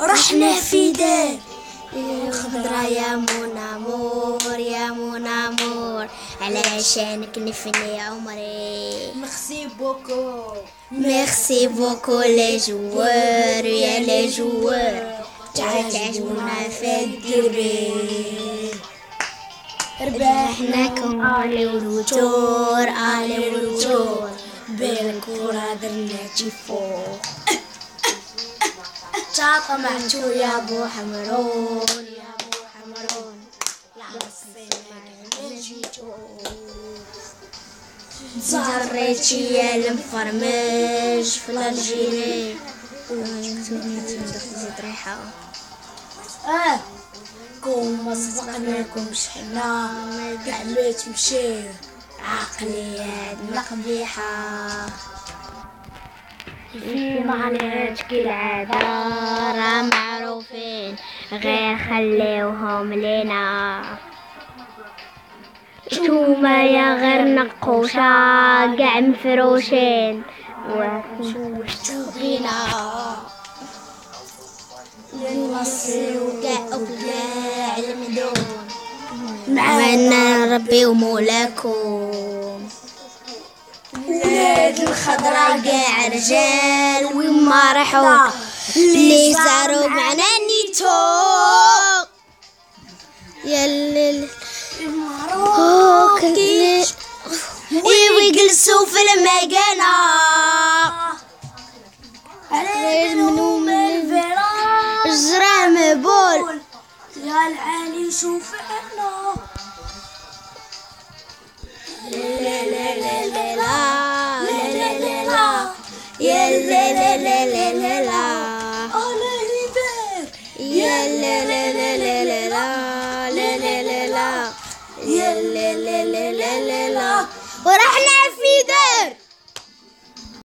رحنا في داك الخضرة يا مون أمور يا مون أمور. علشانك نفني عمري. ميرسي بوكو ميرسي بوكو لي جوار يا لي جوار. تعجبونا في الدري ربحناكم علي والوتور علي والوتور بالكورة درنا تيفور حتى طمعت يا بو حمرون يا بو حمرون. تسهريتي يا المفرمج في الجيني آه كون ما صدقناكمش حنا كاع ما تمشي عقلي هاد القبيحه في كالعادة راه معروفين غير خليوهم لينا. نتوما يا غير نقوشة قاع مفروشين وشوشتو بينا نوصلو كاع وكاع المدون معنا ربي ومولاكم. ولاد الخضرا كاع رجال وما راحوا. اللي صاروا معنا نيتو. يا الليل. ايوا جلسوا في المكانة. على منهم الفراق الزرع مبول. يا العالي شوف عنا لا لا لا لا. لا لا لا لا لا لا على ليفر يا لا لا لا لا لا لا لا لا لا لا يا لا لا لا لا لا لا ورحنا